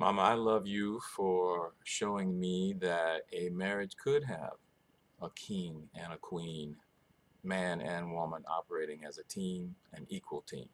Mama, I love you for showing me that a marriage could have a king and a queen, man and woman operating as a team, an equal team.